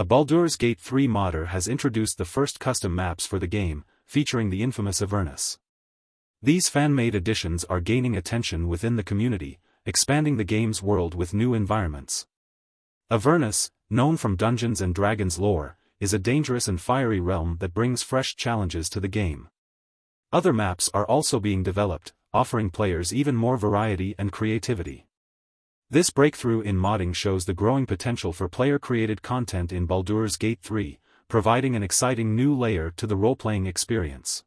A Baldur's Gate 3 modder has introduced the first custom maps for the game, featuring the infamous Avernus. These fan-made additions are gaining attention within the community, expanding the game's world with new environments. Avernus, known from Dungeons & Dragons lore, is a dangerous and fiery realm that brings fresh challenges to the game. Other maps are also being developed, offering players even more variety and creativity. This breakthrough in modding shows the growing potential for player-created content in Baldur's Gate 3, providing an exciting new layer to the role-playing experience.